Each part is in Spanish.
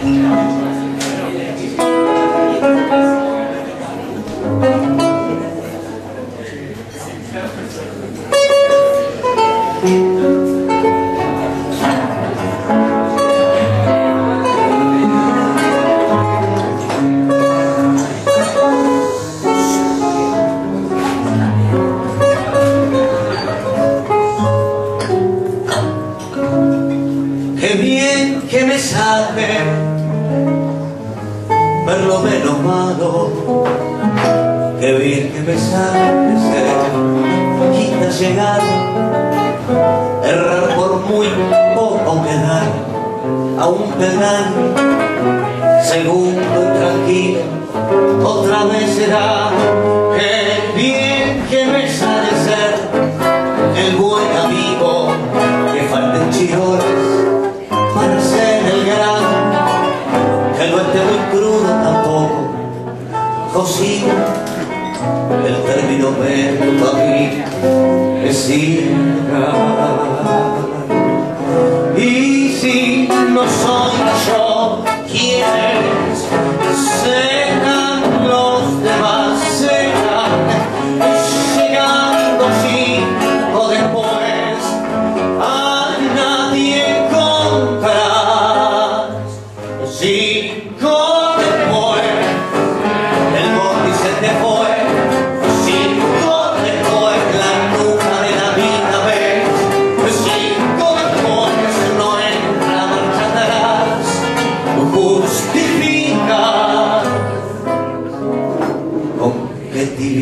que bien que me sabe amado, que sabe ser, quita llegar, errar por muy poco quedar, a un pedal, segundo y tranquilo, otra vez será, qué bien que me sale ser, el buen amigo, que falten chirones para ser el gran, que no esté muy crudo tampoco, cocina, el término medio para mí es Y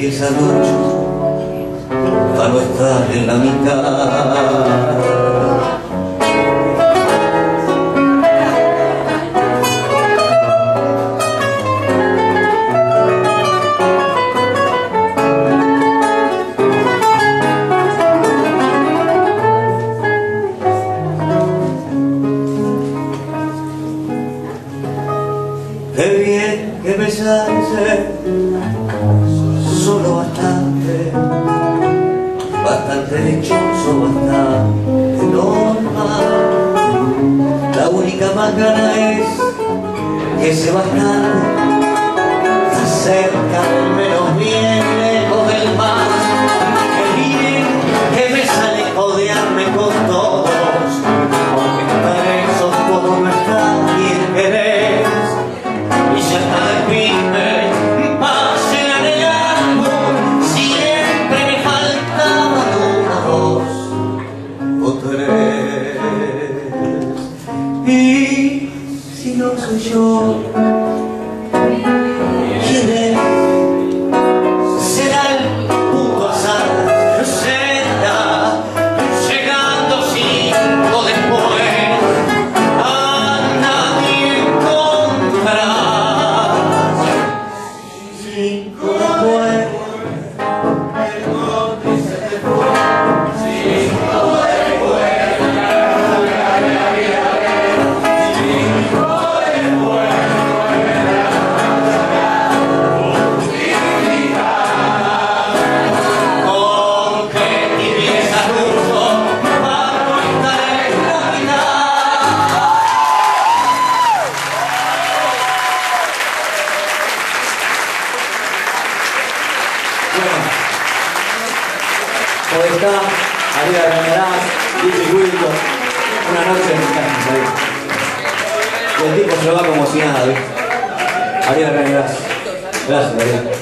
esa noche para no estar en la mitad. Qué bien que besaste La única macana es que ese bastante está cerca, al menos bien Está, arriba de Camarás, Dicky Wilco, una noche en. Y el tipo se va como si nada, ¿viste? Arriba de. Gracias, Darío.